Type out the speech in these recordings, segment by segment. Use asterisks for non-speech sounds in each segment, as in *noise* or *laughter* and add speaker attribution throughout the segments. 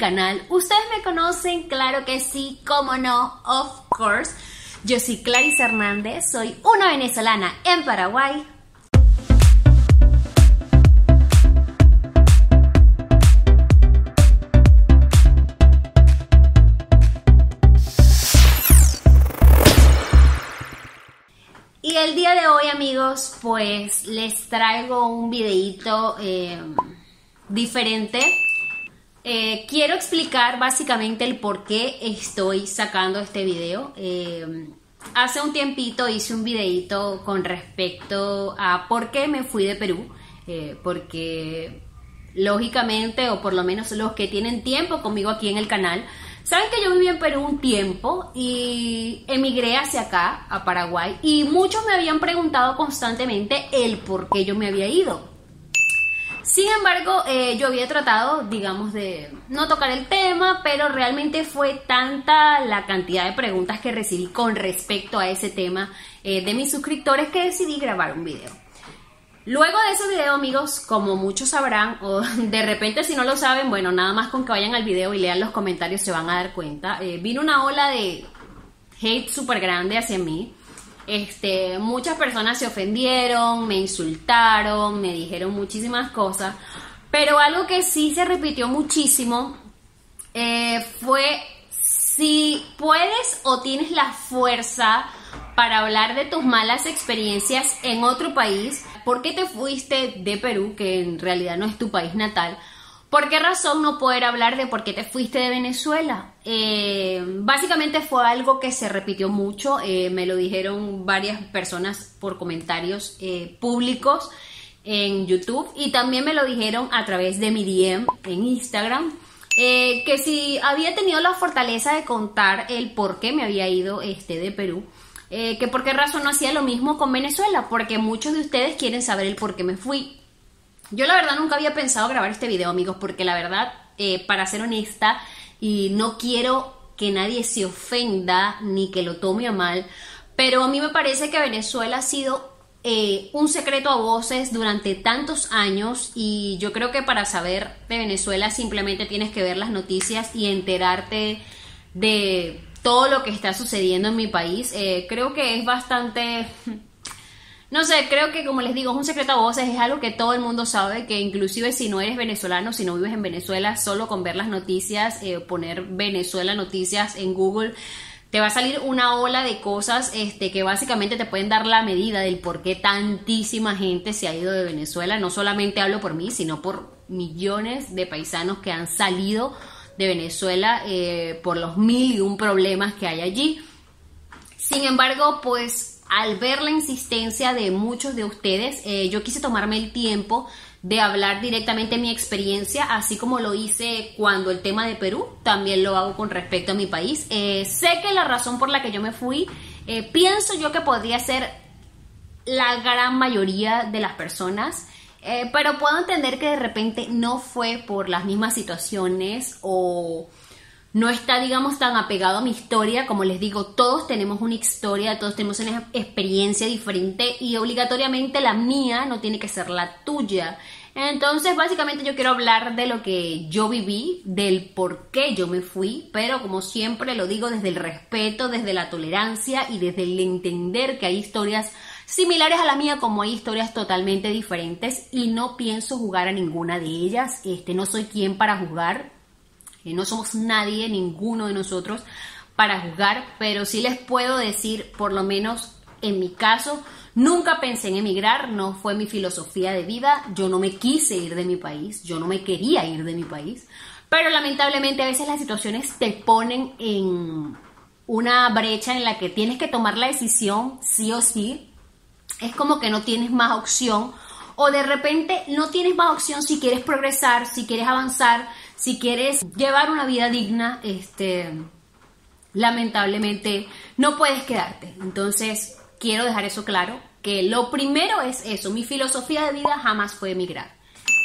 Speaker 1: canal. Ustedes me conocen, claro que sí, como no, of course. Yo soy Clarice Hernández, soy una venezolana en Paraguay. Y el día de hoy, amigos, pues les traigo un videito eh, diferente. Eh, quiero explicar básicamente el por qué estoy sacando este video. Eh, hace un tiempito hice un videito con respecto a por qué me fui de Perú. porque lógicamente, o por lo menos los que tienen tiempo conmigo aquí en el canal, Saben que yo viví en Perú un tiempo y emigré hacia acá, a Paraguay, y muchos me habían preguntado constantemente el por qué yo me había ido. Sin embargo, eh, yo había tratado, digamos, de no tocar el tema, pero realmente fue tanta la cantidad de preguntas que recibí con respecto a ese tema eh, de mis suscriptores que decidí grabar un video. Luego de ese video, amigos, como muchos sabrán, *laughs* o de repente si no lo saben, bueno, nada más con que vayan al video y lean los comentarios se van a dar cuenta, eh, vino una ola de hate súper grande hacia mí. Este, muchas personas se ofendieron, me insultaron, me dijeron muchísimas cosas, pero algo que sí se repitió muchísimo eh, fue si puedes o tienes la fuerza para hablar de tus malas experiencias en otro país, ¿por qué te fuiste de Perú, que en realidad no es tu país natal? ¿Por qué razón no poder hablar de por qué te fuiste de Venezuela? Eh, básicamente fue algo que se repitió mucho, eh, me lo dijeron varias personas por comentarios eh, públicos en YouTube y también me lo dijeron a través de mi DM en Instagram. que si había tenido la fortaleza de contar el por qué me había ido este, de Perú, que por qué razón no hacía lo mismo con Venezuela, porque muchos de ustedes quieren saber el por qué me fui. Yo la verdad nunca había pensado grabar este video, amigos, porque la verdad, eh, para ser honesta, y no quiero que nadie se ofenda ni que lo tome a mal, pero a mí me parece que Venezuela ha sido eh, un secreto a voces durante tantos años y yo creo que para saber de Venezuela simplemente tienes que ver las noticias y enterarte de todo lo que está sucediendo en mi país. Eh, creo que es bastante... No sé, creo que como les digo, es un secreto a voces, es algo que todo el mundo sabe, que inclusive si no eres venezolano, si no vives en Venezuela, solo con ver las noticias, eh, poner Venezuela noticias en Google, te va a salir una ola de cosas este, que básicamente te pueden dar la medida del por qué tantísima gente se ha ido de Venezuela. No solamente hablo por mí, sino por millones de paisanos que han salido de Venezuela eh, por los mil y un problemas que hay allí. Sin embargo, pues al ver la insistencia de muchos de ustedes, eh, yo quise tomarme el tiempo de hablar directamente mi experiencia, así como lo hice cuando el tema de Perú, también lo hago con respecto a mi país. Eh, sé que la razón por la que yo me fui, pienso yo que podría ser la gran mayoría de las personas eh, pero puedo entender que de repente no fue por las mismas situaciones o no está, digamos, tan apegado a mi historia. Como les digo, todos tenemos una historia, todos tenemos una experiencia diferente y obligatoriamente la mía no tiene que ser la tuya. Entonces, básicamente yo quiero hablar de lo que yo viví, del por qué yo me fui, pero como siempre lo digo desde el respeto, desde la tolerancia y desde el entender que hay historias similares a la mía como hay historias totalmente diferentes y no pienso jugar a ninguna de ellas. Este, no soy quien para juzgar, no somos nadie, ninguno de nosotros para juzgar, pero sí les puedo decir, por lo menos en mi caso, nunca pensé en emigrar, no fue mi filosofía de vida, yo no me quise ir de mi país, yo no me quería ir de mi país, pero lamentablemente a veces las situaciones te ponen en una brecha en la que tienes que tomar la decisión sí o sí es como que no tienes más opción o de repente no tienes más opción si quieres progresar, si quieres avanzar, si quieres llevar una vida digna, este lamentablemente no puedes quedarte. Entonces, quiero dejar eso claro, que lo primero es eso, mi filosofía de vida jamás fue emigrar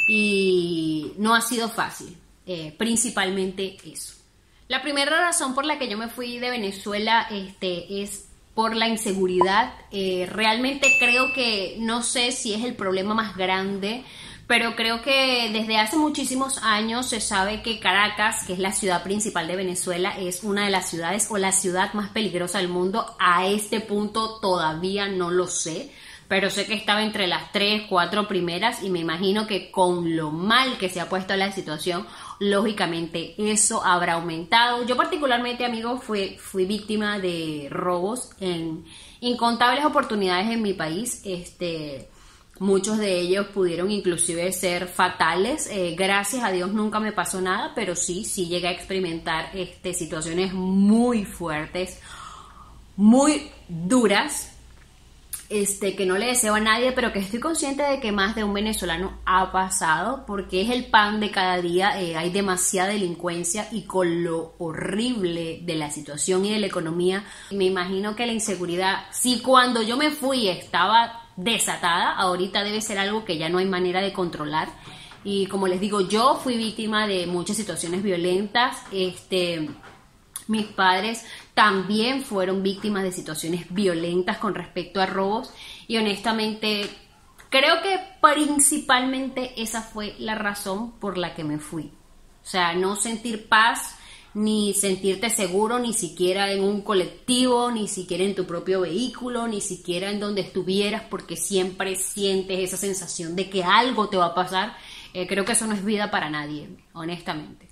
Speaker 1: y no ha sido fácil, eh, principalmente eso. La primera razón por la que yo me fui de Venezuela este, es por la inseguridad. Eh, realmente creo que no sé si es el problema más grande, pero creo que desde hace muchísimos años se sabe que Caracas, que es la ciudad principal de Venezuela, es una de las ciudades o la ciudad más peligrosa del mundo. A este punto todavía no lo sé, pero sé que estaba entre las tres, cuatro primeras y me imagino que con lo mal que se ha puesto la situación, lógicamente eso habrá aumentado. Yo particularmente, amigos, fui, fui víctima de robos en incontables oportunidades en mi país. Este Muchos de ellos pudieron inclusive ser fatales. Eh, gracias a Dios nunca me pasó nada, pero sí, sí llegué a experimentar este, situaciones muy fuertes, muy duras, este, que no le deseo a nadie, pero que estoy consciente de que más de un venezolano ha pasado, porque es el pan de cada día, eh, hay demasiada delincuencia y con lo horrible de la situación y de la economía, me imagino que la inseguridad, si cuando yo me fui estaba desatada, ahorita debe ser algo que ya no hay manera de controlar. Y como les digo, yo fui víctima de muchas situaciones violentas. Este, mis padres también fueron víctimas de situaciones violentas con respecto a robos. Y honestamente, creo que principalmente esa fue la razón por la que me fui. O sea, no sentir paz ni sentirte seguro ni siquiera en un colectivo, ni siquiera en tu propio vehículo, ni siquiera en donde estuvieras, porque siempre sientes esa sensación de que algo te va a pasar. Eh, creo que eso no es vida para nadie, honestamente.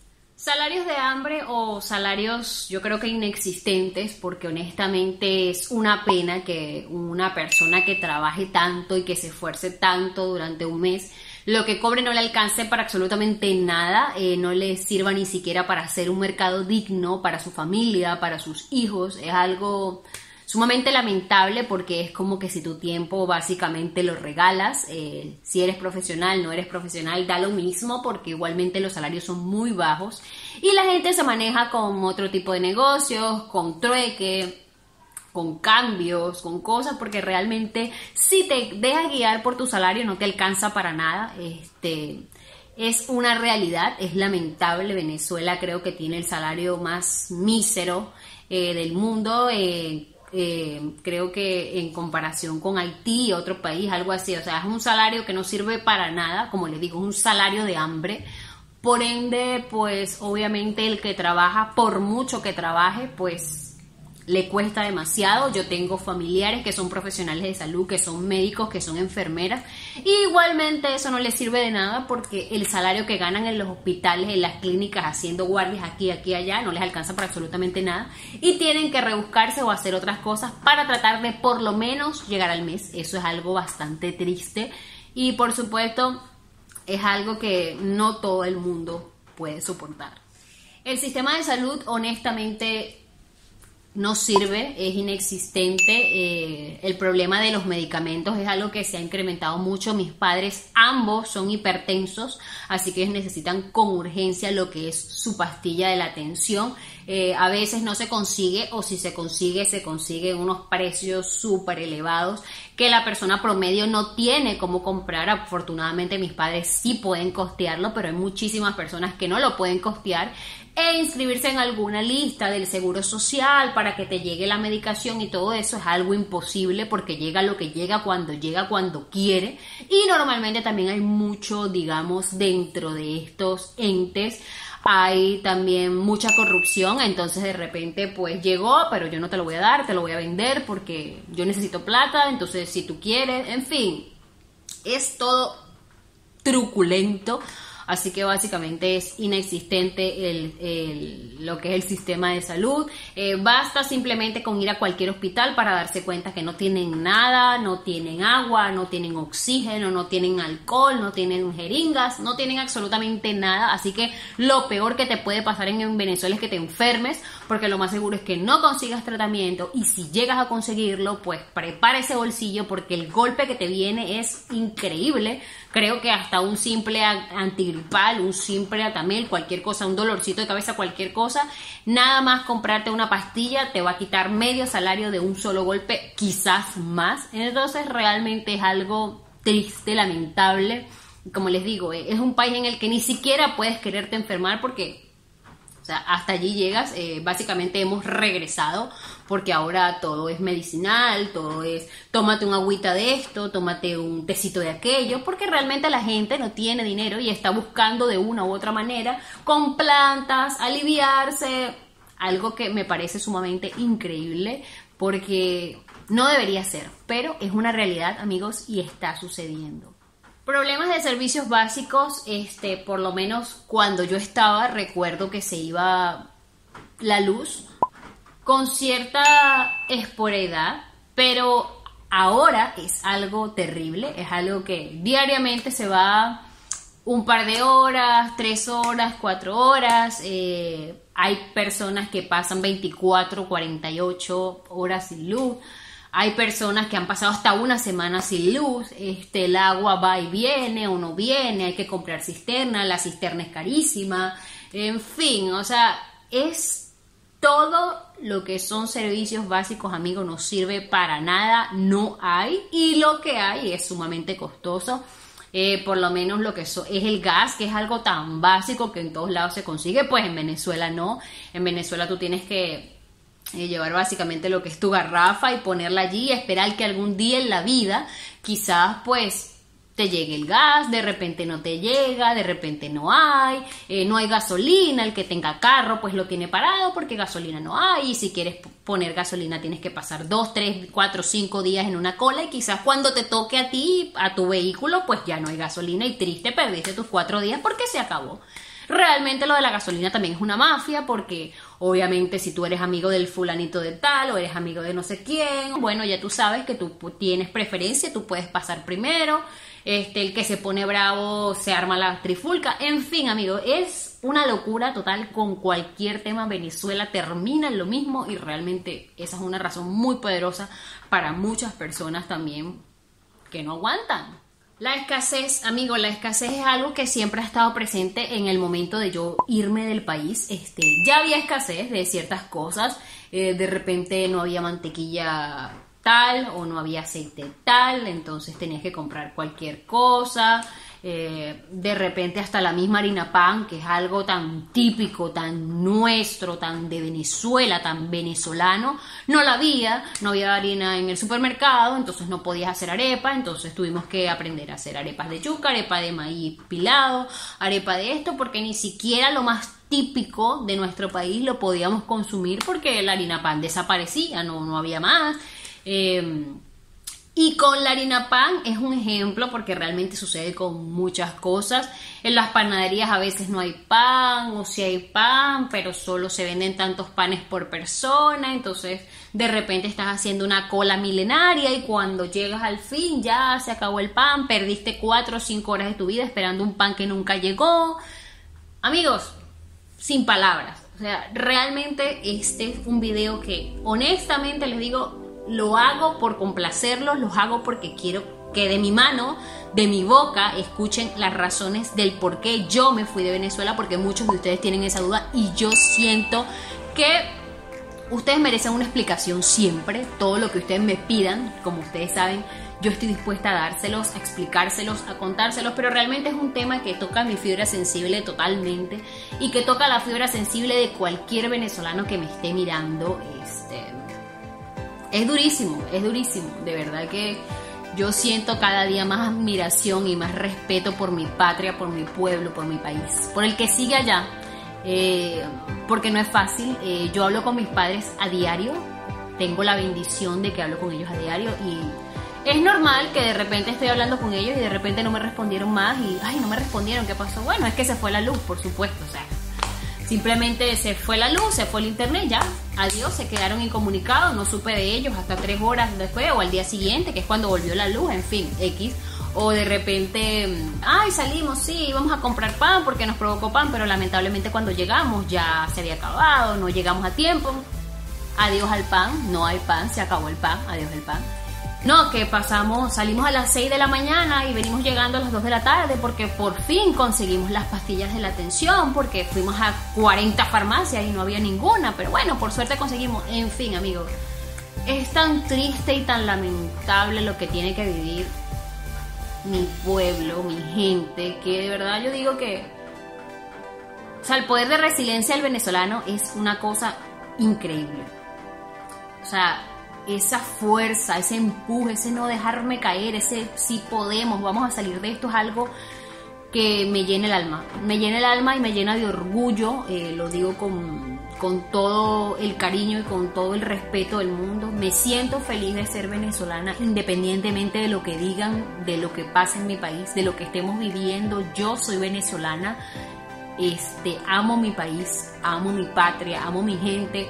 Speaker 1: Salarios de hambre o salarios yo creo que inexistentes porque honestamente es una pena que una persona que trabaje tanto y que se esfuerce tanto durante un mes lo que cobre no le alcance para absolutamente nada, eh, no le sirva ni siquiera para hacer un mercado digno para su familia, para sus hijos, es algo sumamente lamentable porque es como que si tu tiempo básicamente lo regalas, eh, si eres profesional, no eres profesional, da lo mismo porque igualmente los salarios son muy bajos y la gente se maneja con otro tipo de negocios, con trueque, con cambios, con cosas, porque realmente si te dejas guiar por tu salario no te alcanza para nada. Este, es una realidad, es lamentable. Venezuela creo que tiene el salario más mísero eh, del mundo. Eh, eh, creo que en comparación con Haití, otro país, algo así. O sea, es un salario que no sirve para nada, como les digo, es un salario de hambre. Por ende, pues obviamente el que trabaja, por mucho que trabaje, pues le cuesta demasiado. Yo tengo familiares que son profesionales de salud, que son médicos, que son enfermeras. Y igualmente eso no les sirve de nada porque el salario que ganan en los hospitales, en las clínicas, haciendo guardias aquí, aquí, allá, no les alcanza para absolutamente nada. Y tienen que rebuscarse o hacer otras cosas para tratar de por lo menos llegar al mes. Eso es algo bastante triste. Y por supuesto es algo que no todo el mundo puede soportar. El sistema de salud, honestamente, no sirve, es inexistente. Eh, el problema de los medicamentos es algo que se ha incrementado mucho. Mis padres ambos son hipertensos, así que necesitan con urgencia lo que es su pastilla de la tensión. Eh, a veces no se consigue o si se consigue, se consigue unos precios súper elevados que la persona promedio no tiene cómo comprar. Afortunadamente mis padres sí pueden costearlo, pero hay muchísimas personas que no lo pueden costear e inscribirse en alguna lista del seguro social para que te llegue la medicación y todo eso es algo imposible porque llega lo que llega cuando llega cuando quiere y normalmente también hay mucho digamos dentro de estos entes hay también mucha corrupción, entonces de repente pues llegó, pero yo no te lo voy a dar, te lo voy a vender porque yo necesito plata, entonces si tú quieres, en fin, es todo truculento Así que básicamente es inexistente el, lo que es el sistema de salud. Eh, basta simplemente con ir a cualquier hospital para darse cuenta que no tienen nada, no tienen agua, no tienen oxígeno, no tienen alcohol, no tienen jeringas, no tienen absolutamente nada. Así que lo peor que te puede pasar en Venezuela es que te enfermes, porque lo más seguro es que no consigas tratamiento y si llegas a conseguirlo, pues prepara ese bolsillo porque el golpe que te viene es increíble. Creo que hasta un simple antigripal un simple atamel, cualquier cosa, un dolorcito de cabeza, cualquier cosa, nada más comprarte una pastilla te va a quitar medio salario de un solo golpe, quizás más. Entonces realmente es algo triste, lamentable. Como les digo, es un país en el que ni siquiera puedes quererte enfermar porque O sea, hasta allí llegas. Eh, básicamente hemos regresado porque ahora todo es medicinal, todo es tómate un agüita de esto, tómate un tecito de aquello, porque realmente la gente no tiene dinero y está buscando de una u otra manera con plantas aliviarse. Algo que me parece sumamente increíble porque no debería ser, pero es una realidad, amigos, y está sucediendo. Problemas de servicios básicos, este, por lo menos cuando yo estaba, recuerdo que se iba la luz con cierta esporedad, pero ahora es algo terrible, es algo que diariamente se va un par de horas, tres horas, cuatro horas. Eh, hay personas que pasan 24, 48 horas sin luz. Hay personas que han pasado hasta una semana sin luz, este, el agua va y viene o no viene, hay que comprar cisterna, la cisterna es carísima, en fin, o sea, es todo lo que son servicios básicos, amigos, no sirve para nada, no hay, y lo que hay es sumamente costoso. Eh, por lo menos lo que es el gas, que es algo tan básico que en todos lados se consigue, pues en Venezuela no. En Venezuela tú tienes que llevar básicamente lo que es tu garrafa y ponerla allí esperar que algún día en la vida quizás pues te llegue el gas, de repente no te llega, de repente no hay, eh, no hay gasolina, el que tenga carro pues lo tiene parado porque gasolina no hay y si quieres poner gasolina tienes que pasar dos, tres, cuatro, cinco días en una cola y quizás cuando te toque a ti, a tu vehículo pues ya no hay gasolina y triste perdiste tus cuatro días porque se acabó. Realmente lo de la gasolina también es una mafia porque obviamente si tú eres amigo del fulanito de tal o eres amigo de no sé quién, bueno, ya tú sabes que tú tienes preferencia, tú puedes pasar primero, este, el que se pone bravo se arma la trifulca, en fin, amigo, es una locura total con cualquier tema. Venezuela termina en lo mismo y realmente esa es una razón muy poderosa para muchas personas también que no aguantan. La escasez, amigo, la escasez es algo que siempre ha estado presente en el momento de yo irme del país. Este, ya había escasez de ciertas cosas. Eh, de repente no había mantequilla tal o no había aceite tal, entonces tenías que comprar cualquier cosa. Eh, de repente hasta la misma harina pan, que es algo tan típico, tan nuestro, tan de Venezuela, tan venezolano, no la había, no había harina en el supermercado, entonces no podías hacer arepa, entonces tuvimos que aprender a hacer arepas de yuca, arepa de maíz pilado, arepa de esto, porque ni siquiera lo más típico de nuestro país lo podíamos consumir porque la harina pan desaparecía, no, no había más. Eh, y con la harina pan es un ejemplo porque realmente sucede con muchas cosas. En las panaderías a veces no hay pan o si hay pan, pero solo se venden tantos panes por persona. Entonces de repente estás haciendo una cola milenaria y cuando llegas al fin ya se acabó el pan, perdiste cuatro o cinco horas de tu vida esperando un pan que nunca llegó. Amigos, sin palabras. O sea, realmente este es un video que honestamente les digo, lo hago por complacerlos, los hago porque quiero que de mi mano, de mi boca, escuchen las razones del por qué yo me fui de Venezuela, porque muchos de ustedes tienen esa duda y yo siento que ustedes merecen una explicación siempre, todo lo que ustedes me pidan, como ustedes saben, yo estoy dispuesta a dárselos, a explicárselos, a contárselos, pero realmente es un tema que toca mi fibra sensible totalmente y que toca la fibra sensible de cualquier venezolano que me esté mirando. Es durísimo, es durísimo. De verdad que yo siento cada día más admiración y más respeto por mi patria, por mi pueblo, por mi país, por el que sigue allá. Eh, porque no es fácil. Eh, yo hablo con mis padres a diario. Tengo la bendición de que hablo con ellos a diario y es normal que de repente estoy hablando con ellos y de repente no me respondieron más y, ay, no me respondieron, ¿qué pasó? Bueno, es que se fue la luz, por supuesto, o sea, Simplemente se fue la luz, se fue el internet, ya, adiós, se quedaron incomunicados, no supe de ellos hasta tres horas después o al día siguiente, que es cuando volvió la luz, en fin, X. O de repente, ay, salimos, sí, íbamos a comprar pan porque nos provocó pan, pero lamentablemente cuando llegamos ya se había acabado, no llegamos a tiempo. Adiós al pan, no hay pan, se acabó el pan, adiós el pan. No, que pasamos, salimos a las 6 de la mañana y venimos llegando a las 2 de la tarde porque por fin conseguimos las pastillas de la atención, porque fuimos a 40 farmacias y no había ninguna, pero bueno, por suerte conseguimos. En fin, amigos, es tan triste y tan lamentable lo que tiene que vivir mi pueblo, mi gente, que de verdad yo digo que O sea, el poder de resiliencia del venezolano es una cosa increíble. O sea, esa fuerza, ese empuje, ese no dejarme caer, ese sí podemos, vamos a salir de esto es algo que me llena el alma. Me llena el alma y me llena de orgullo, eh, lo digo con, con todo el cariño y con todo el respeto del mundo. Me siento feliz de ser venezolana independientemente de lo que digan, de lo que pase en mi país, de lo que estemos viviendo. Yo soy venezolana, este, amo mi país, amo mi patria, amo mi gente.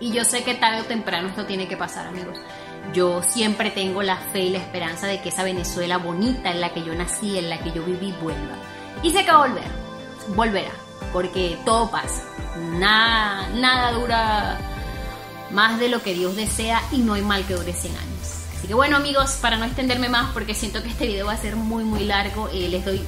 Speaker 1: Y yo sé que tarde o temprano esto tiene que pasar, amigos. Yo siempre tengo la fe y la esperanza de que esa Venezuela bonita en la que yo nací, en la que yo viví, vuelva. Y sé que va a volver, volverá, porque todo pasa. Nada, nada dura más de lo que Dios desea y no hay mal que dure 100 años. Así que bueno amigos, para no extenderme más, porque siento que este video va a ser muy muy largo, eh, les doy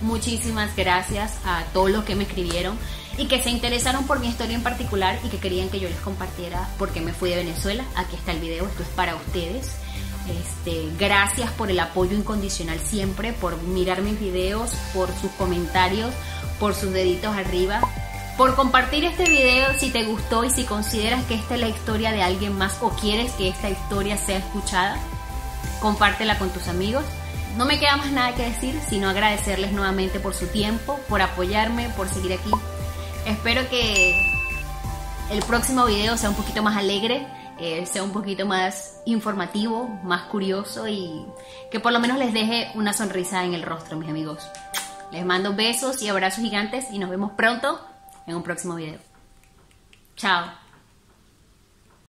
Speaker 1: muchísimas gracias a todos los que me escribieron y que se interesaron por mi historia en particular y que querían que yo les compartiera por qué me fui de Venezuela. Aquí está el video, esto es para ustedes. Este, gracias por el apoyo incondicional siempre, por mirar mis videos, por sus comentarios, por sus deditos arriba, por compartir este video si te gustó y si consideras que esta es la historia de alguien más o quieres que esta historia sea escuchada, compártela con tus amigos. No me queda más nada que decir, sino agradecerles nuevamente por su tiempo, por apoyarme, por seguir aquí Espero que el próximo video sea un poquito más alegre, eh, sea un poquito más informativo, más curioso y que por lo menos les deje una sonrisa en el rostro, mis amigos. Les mando besos y abrazos gigantes y nos vemos pronto en un próximo video. Chao.